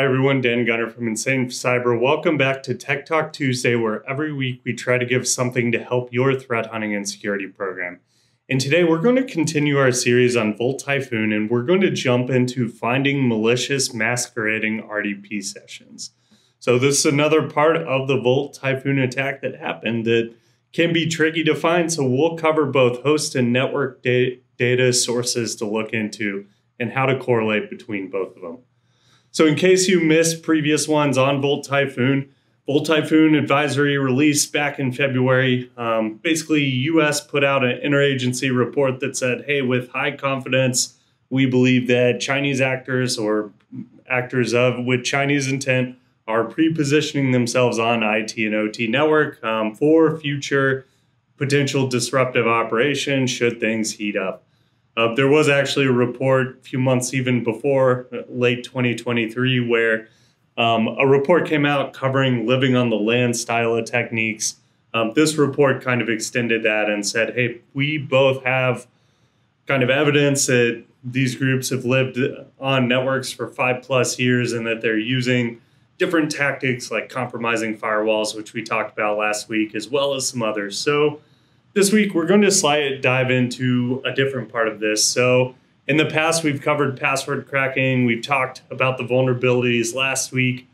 Hi, everyone. Dan Gunter from Insane Cyber. Welcome back to Tech Talk Tuesday, where every week we try to give something to help your threat hunting and security program. And today we're going to continue our series on Volt Typhoon, and we're going to jump into finding malicious masquerading RDP sessions. So, this is another part of the Volt Typhoon attack that happened that can be tricky to find. So, we'll cover both host and network da- data sources to look into and how to correlate between both of them. So, in case you missed previous ones on Volt Typhoon, Volt Typhoon advisory release back in February. Um, basically, US put out an interagency report that said, hey, with high confidence, we believe that Chinese actors or actors of with Chinese intent are pre-positioning themselves on IT and OT network um, for future potential disruptive operations should things heat up. Uh, there was actually a report a few months even before uh, late 2023 where um, a report came out covering living on the land style of techniques. Um, this report kind of extended that and said, hey, we both have kind of evidence that these groups have lived on networks for five plus years and that they're using different tactics like compromising firewalls, which we talked about last week, as well as some others. So this week, we're going to slide, dive into a different part of this. So, in the past, we've covered password cracking. We've talked about the vulnerabilities last week.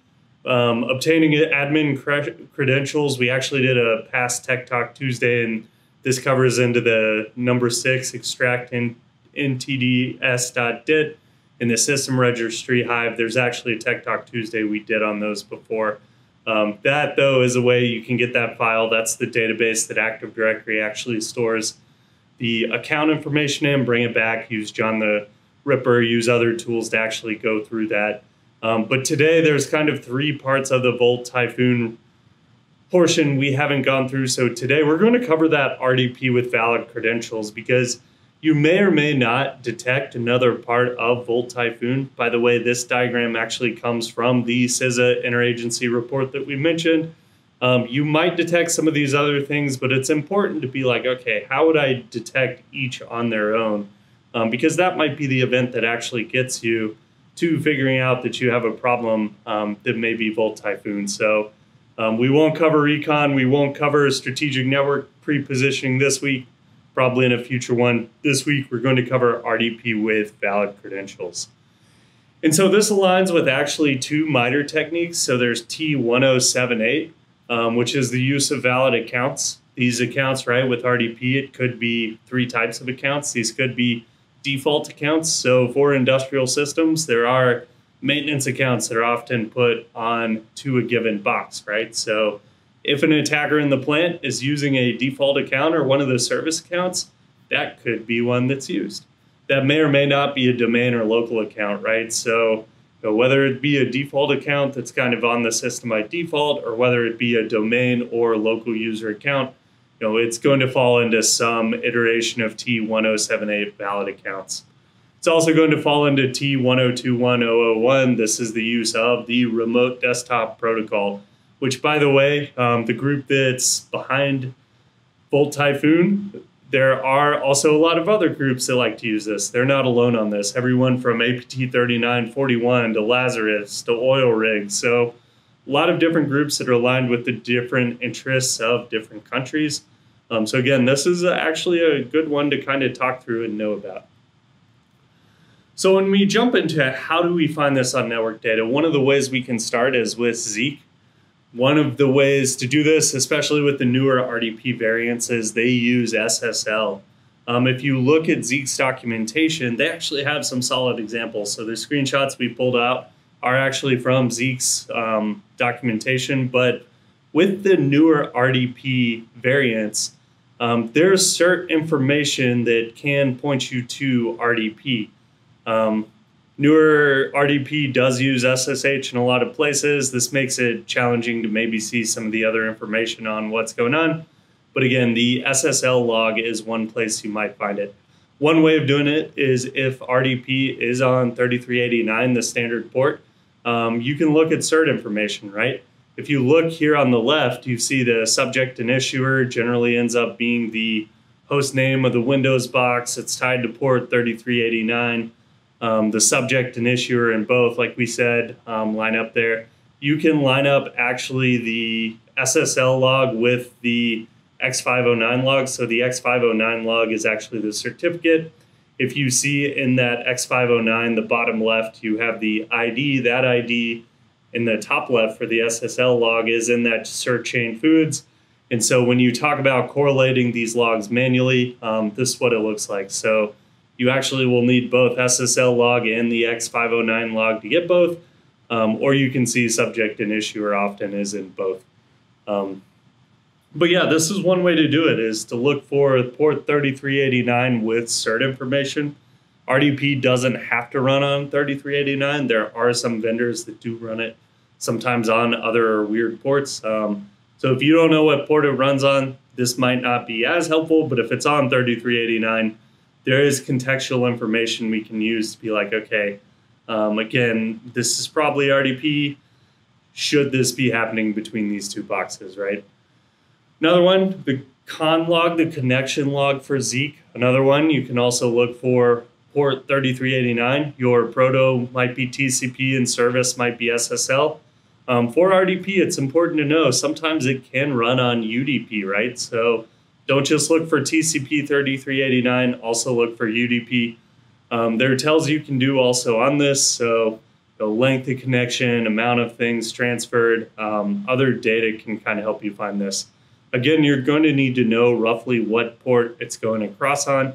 Um, obtaining admin cre- credentials. We actually did a past Tech Talk Tuesday, and this covers into the number six extract in ntds.dit in the system registry hive. There's actually a Tech Talk Tuesday we did on those before. Um, that, though, is a way you can get that file. That's the database that Active Directory actually stores the account information in, bring it back, use John the Ripper, use other tools to actually go through that. Um, but today, there's kind of three parts of the Volt Typhoon portion we haven't gone through. So today, we're going to cover that RDP with valid credentials because – you may or may not detect another part of Volt Typhoon. By the way, this diagram actually comes from the CISA interagency report that we mentioned. Um, you might detect some of these other things, but it's important to be like, okay, how would I detect each on their own? Um, because that might be the event that actually gets you to figuring out that you have a problem um, that may be Volt Typhoon. So um, we won't cover recon, we won't cover strategic network pre-positioning this week probably in a future one. This week, we're going to cover RDP with valid credentials. And so this aligns with actually two MITRE techniques. So there's T1078, um, which is the use of valid accounts. These accounts, right, with RDP, it could be three types of accounts. These could be default accounts. So for industrial systems, there are maintenance accounts that are often put on to a given box, right? So if an attacker in the plant is using a default account or one of the service accounts, that could be one that's used. That may or may not be a domain or local account, right? So, you know, whether it be a default account that's kind of on the system by default, or whether it be a domain or local user account, you know, it's going to fall into some iteration of T1078 valid accounts. It's also going to fall into T1021.001. This is the use of the remote desktop protocol which, by the way, um, the group that's behind Volt Typhoon, there are also a lot of other groups that like to use this. They're not alone on this. Everyone from APT 3941 to Lazarus to OilRigs. So, a lot of different groups that are aligned with the different interests of different countries. Um, so, again, this is actually a good one to kind of talk through and know about. So, when we jump into how do we find this on network data, one of the ways we can start is with Zeek. One of the ways to do this, especially with the newer RDP variants, is they use SSL. Um, if you look at Zeek's documentation, they actually have some solid examples. So the screenshots we pulled out are actually from Zeek's um, documentation, but with the newer RDP variants, um, there's cert information that can point you to RDP. Um, Newer RDP does use SSH in a lot of places. This makes it challenging to maybe see some of the other information on what's going on. But again, the SSL log is one place you might find it. One way of doing it is if RDP is on 3389, the standard port, um, you can look at cert information, right? If you look here on the left, you see the subject and issuer generally ends up being the host name of the Windows box. It's tied to port 3389. Um, the subject and issuer and both, like we said, um, line up there. You can line up actually the SSL log with the X509 log. So the X509 log is actually the certificate. If you see in that X509, the bottom left, you have the ID. That ID in the top left for the SSL log is in that cert chain fuids. And so when you talk about correlating these logs manually, um, this is what it looks like. So you actually will need both SSL log and the X509 log to get both, um, or you can see subject and issuer often is in both. Um, but yeah, this is one way to do it is to look for port 3389 with cert information. RDP doesn't have to run on 3389. There are some vendors that do run it sometimes on other weird ports. Um, so if you don't know what port it runs on, this might not be as helpful, but if it's on 3389, there is contextual information we can use to be like, okay, um, again, this is probably RDP. Should this be happening between these two boxes, right? Another one, the conn log, the connection log for Zeek. Another one, you can also look for port 3389. Your proto might be TCP and service might be SSL. Um, for RDP, it's important to know sometimes it can run on UDP, right? So don't just look for TCP 3389, also look for UDP. Um, there are tells you can do also on this. So the length of connection, amount of things transferred, um, other data can kind of help you find this. Again, you're going to need to know roughly what port it's going across on.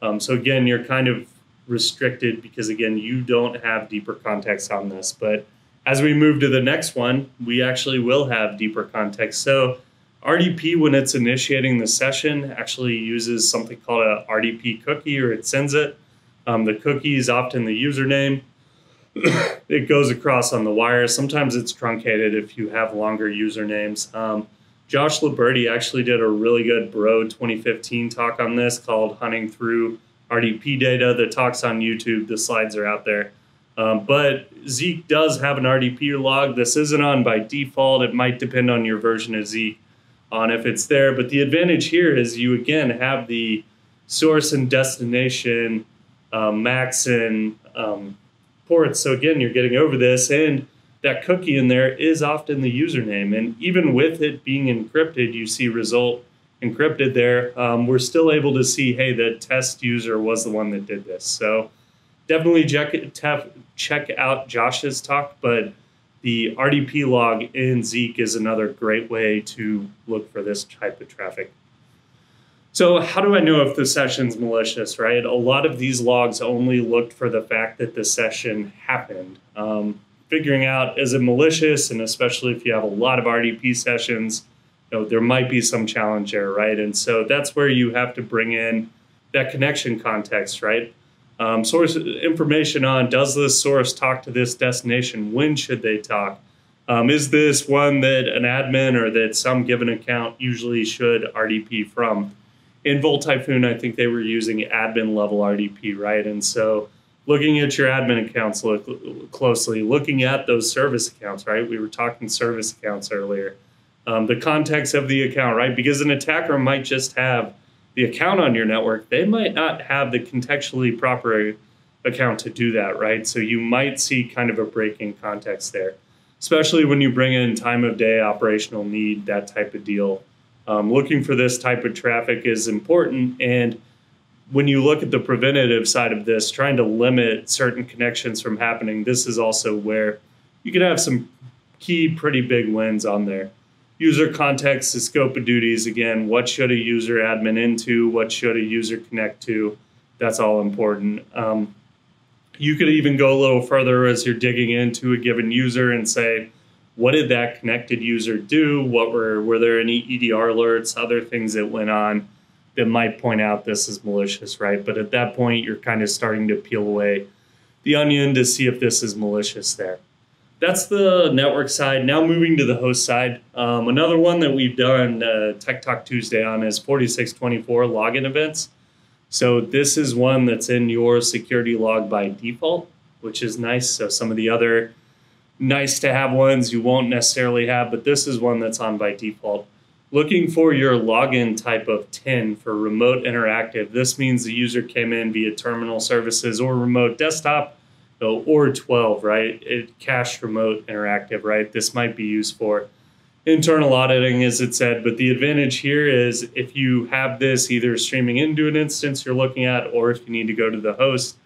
Um, so again, you're kind of restricted because again, you don't have deeper context on this. But as we move to the next one, we actually will have deeper context. So RDP, when it's initiating the session, actually uses something called a RDP cookie or it sends it. Um, the cookie is often the username. it goes across on the wire. Sometimes it's truncated if you have longer usernames. Um, Josh Liburdi actually did a really good Bro 2015 talk on this called Hunting Through RDP Data. The talk's on YouTube. The slides are out there. Um, but Zeek does have an RDP log. This isn't on by default. It might depend on your version of Zeek on if it's there. But the advantage here is you again have the source and destination um, MACs and um, ports. So again, you're getting over this, and that cookie in there is often the username. And even with it being encrypted, you see result encrypted there. Um, we're still able to see, hey, the test user was the one that did this. So definitely check check out Josh's talk, but the RDP log in Zeek is another great way to look for this type of traffic. So how do I know if the session's malicious, right? A lot of these logs only looked for the fact that the session happened. Um, figuring out is it malicious, and especially if you have a lot of RDP sessions, you know, there might be some challenge there, right? And so that's where you have to bring in that connection context, right? Um, source information on does this source talk to this destination? When should they talk? Um, is this one that an admin or that some given account usually should RDP from? In Volt Typhoon, I think they were using admin level RDP, right? And so looking at your admin accounts look closely, looking at those service accounts, right? We were talking service accounts earlier. Um, the context of the account, right? Because an attacker might just have the account on your network, they might not have the contextually proper account to do that, right? So you might see kind of a break in context there, especially when you bring in time of day, operational need, that type of deal. Um, looking for this type of traffic is important. And when you look at the preventative side of this, trying to limit certain connections from happening, this is also where you can have some key, pretty big wins on there user context, the scope of duties. Again, what should a user admin into? What should a user connect to? That's all important. Um, you could even go a little further as you're digging into a given user and say, what did that connected user do? What were were there any EDR alerts, other things that went on that might point out this is malicious, right? But at that point, you're kind of starting to peel away the onion to see if this is malicious there that's the network side. Now moving to the host side. Um, another one that we've done uh, Tech Talk Tuesday on is 4624 login events. So this is one that's in your security log by default, which is nice. So some of the other nice to have ones you won't necessarily have, but this is one that's on by default. looking for your login type of 10 for remote interactive. This means the user came in via terminal services or remote desktop or 12, right? It cached remote interactive, right? This might be used for internal auditing, as it said. But the advantage here is if you have this either streaming into an instance you're looking at, or if you need to go to the host,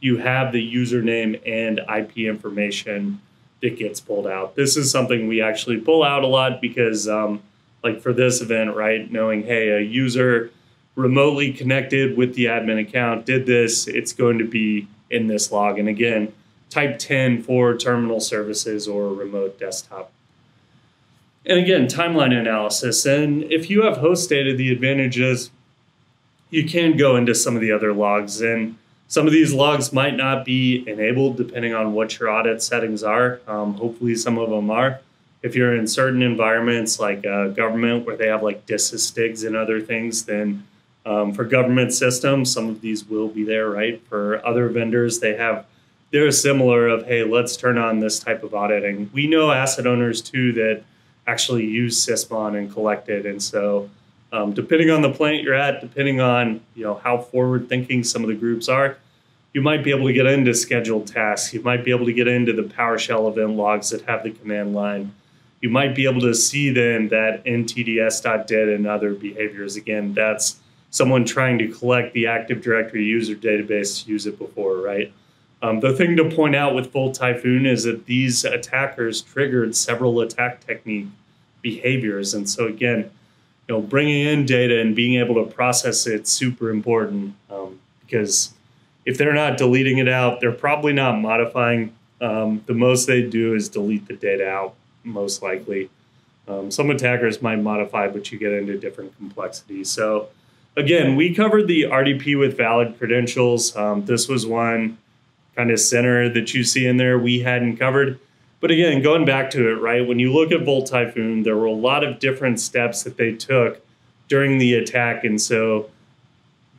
you have the username and IP information that gets pulled out. This is something we actually pull out a lot because, um, like for this event, right, knowing, hey, a user remotely connected with the admin account did this, it's going to be in this log. And again, type 10 for terminal services or remote desktop. And again, timeline analysis. And if you have host data, the advantage is you can go into some of the other logs. And some of these logs might not be enabled depending on what your audit settings are. Um, hopefully, some of them are. If you're in certain environments like uh, government where they have like DISA STIGs and other things, then um, for government systems, some of these will be there, right? For other vendors, they have they're similar of hey, let's turn on this type of auditing. We know asset owners too that actually use Sysmon and collect it, and so um, depending on the plant you're at, depending on you know how forward thinking some of the groups are, you might be able to get into scheduled tasks. You might be able to get into the PowerShell event logs that have the command line. You might be able to see then that ntds.dit and other behaviors. Again, that's someone trying to collect the Active Directory user database use it before, right? Um, the thing to point out with Volt Typhoon is that these attackers triggered several attack technique behaviors. And so, again, you know, bringing in data and being able to process it super important um, because if they're not deleting it out, they're probably not modifying. Um, the most they do is delete the data out, most likely. Um, some attackers might modify, but you get into different complexities. So, again, we covered the RDP with valid credentials. Um, this was one kind of center that you see in there we hadn't covered. But again, going back to it, right, when you look at Volt Typhoon, there were a lot of different steps that they took during the attack. And so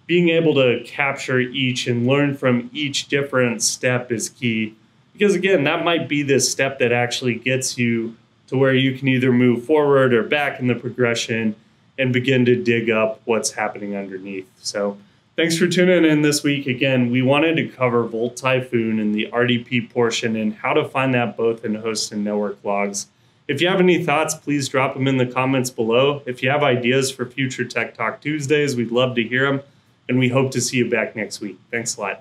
being able to capture each and learn from each different step is key. Because again, that might be the step that actually gets you to where you can either move forward or back in the progression and begin to dig up what's happening underneath. So, thanks for tuning in this week. Again, we wanted to cover Volt Typhoon and the RDP portion and how to find that both in host and network logs. If you have any thoughts, please drop them in the comments below. If you have ideas for future Tech Talk Tuesdays, we'd love to hear them. And we hope to see you back next week. Thanks a lot.